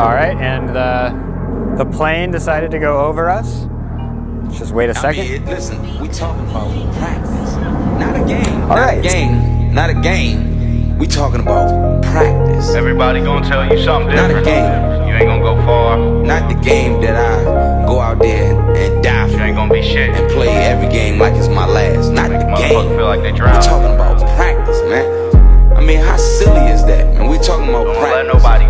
All right, and the, the plane decided to go over us. Let's just wait a second. I mean, listen, we talking about practice, not a game. All not right. a game, not a game. We talking about practice, Everybody gonna tell you something Not a different. game. You ain't gonna go far. not the game that I go out there and, and die You ain't gonna be shit. and play every game like it's my last. Not the game. motherfuckers feel like they We drown. talking about practice, man. I mean, how silly is that, man? We talking about Don't let practice. nobody drown I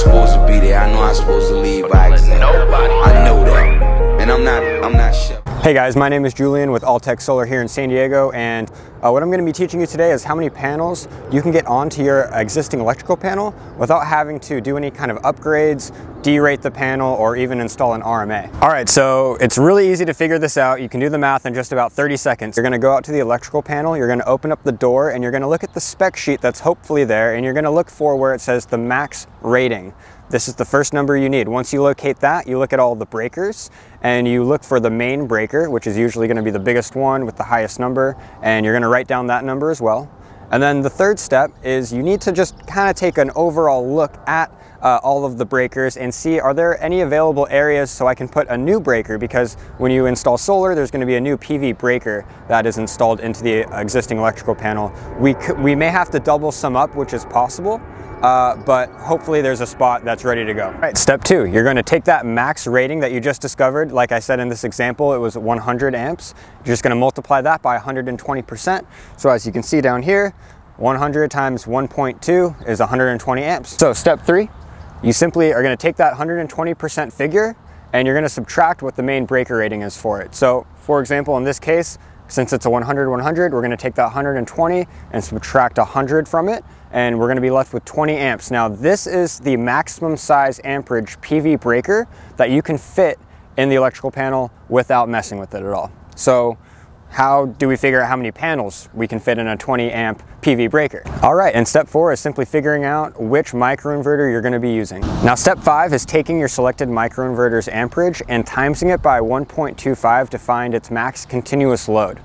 supposed to be there. I know I'm supposed to lead But by don't example. nobody I know that, and I'm not. I'm not sure. Hey guys, my name is Julian with Alltech Solar here in San Diego and uh, what I'm going to be teaching you today is how many panels you can get onto your existing electrical panel without having to do any kind of upgrades, derate the panel, or even install an RMA. Alright, so it's really easy to figure this out. You can do the math in just about 30 seconds. You're going to go out to the electrical panel, you're going to open up the door, and you're going to look at the spec sheet that's hopefully there, and you're going to look for where it says the max rating. This is the first number you need. Once you locate that, you look at all the breakers and you look for the main breaker, which is usually gonna be the biggest one with the highest number, and you're gonna write down that number as well. And then the third step is you need to just kind of take an overall look at uh, all of the breakers and see are there any available areas so I can put a new breaker because when you install solar there's going to be a new PV breaker that is installed into the existing electrical panel. We, we may have to double some up which is possible uh, but hopefully there's a spot that's ready to go. All right, step two, you're going to take that max rating that you just discovered. Like I said in this example, it was 100 amps. You're just going to multiply that by 120%. So as you can see down here, 100 times 1.2 is 120 amps. So step three, you simply are going to take that 120% figure and you're going to subtract what the main breaker rating is for it. So for example, in this case, since it's a 100 100, we're going to take that 120 and subtract 100 from it and we're going to be left with 20 amps. Now this is the maximum size amperage PV breaker that you can fit in the electrical panel without messing with it at all. So how do we figure out how many panels we can fit in a 20 amp PV breaker? All right, and step four is simply figuring out which microinverter you're gonna be using. Now step five is taking your selected microinverter's amperage and timesing it by 1.25 to find its max continuous load.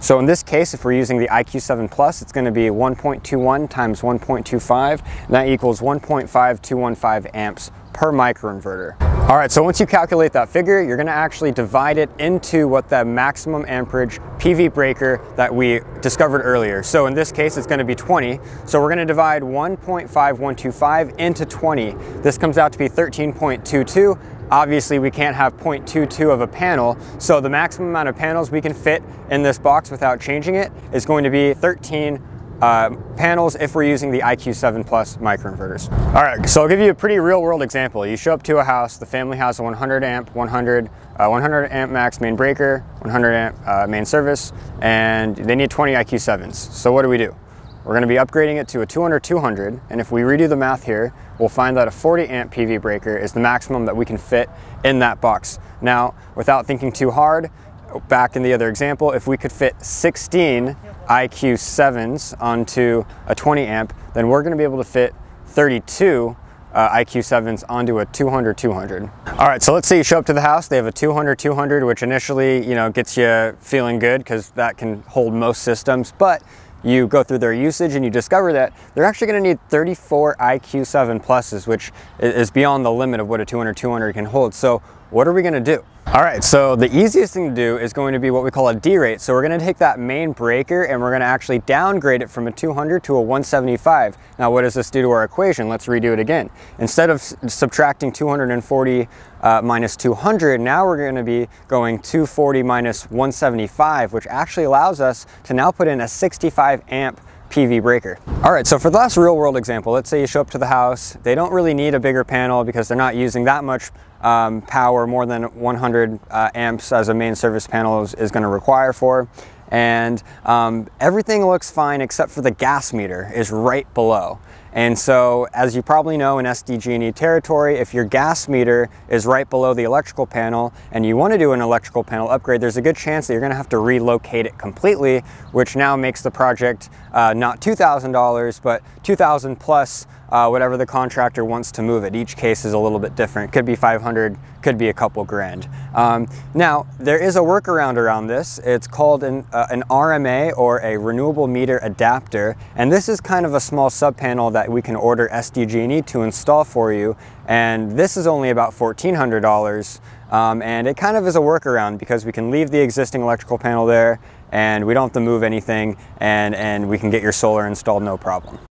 So in this case, if we're using the IQ7 Plus, it's gonna be 1.21 times 1.25, and that equals 1.5215 amps per microinverter. All right, so once you calculate that figure, you're gonna actually divide it into what the maximum amperage PV breaker that we discovered earlier. So in this case, it's gonna be 20. So we're gonna divide 1.5125 into 20. This comes out to be 13.22. Obviously, we can't have 0.22 of a panel, so the maximum amount of panels we can fit in this box without changing it is going to be 13 uh, panels if we're using the IQ7 Plus microinverters. All right, so I'll give you a pretty real world example. You show up to a house, the family has a 100 amp, 100, uh, 100 amp max main breaker, 100 amp uh, main service, and they need 20 IQ7s. So what do we do? We're going to be upgrading it to a 200 200, and if we redo the math here, we'll find that a 40 amp PV breaker is the maximum that we can fit in that box. Now, without thinking too hard, back in the other example, if we could fit 16 IQ7s onto a 20 amp, then we're going to be able to fit 32 uh, IQ7s onto a 200 200. All right, so let's say you show up to the house, they have a 200 200, which initially, you know, gets you feeling good because that can hold most systems, but you go through their usage and you discover that they're actually going to need 34 IQ7 pluses, which is beyond the limit of what a 200 200 can hold. So what are we to do? All right, so the easiest thing to do is going to be what we call a derate. So we're to take that main breaker and we're to actually downgrade it from a 200 to a 175. Now, what does this do to our equation? Let's redo it again. Instead of subtracting 240 uh, minus 200, now we're to be going 240 minus 175, which actually allows us to now put in a 65 amp PV breaker. All right, so for the last real world example, let's say you show up to the house, they don't really need a bigger panel because they're not using that much um, power, more than 100 uh, amps as a main service panel is, is gonna require for. And um, everything looks fine except for the gas meter is right below. And so, as you probably know in SDG&E territory, if your gas meter is right below the electrical panel and you want to do an electrical panel upgrade, there's a good chance that you're going to have to relocate it completely, which now makes the project uh, not $2,000, but 2,000 plus uh, whatever the contractor wants to move it. Each case is a little bit different. Could be 500, could be a couple grand. Um, now, there is a workaround around this. It's called an, uh, an RMA or a renewable meter adapter, and this is kind of a small sub panel that that we can order SDG&E to install for you. And this is only about $1,400. Um, and it kind of is a workaround because we can leave the existing electrical panel there and we don't have to move anything and, and we can get your solar installed no problem.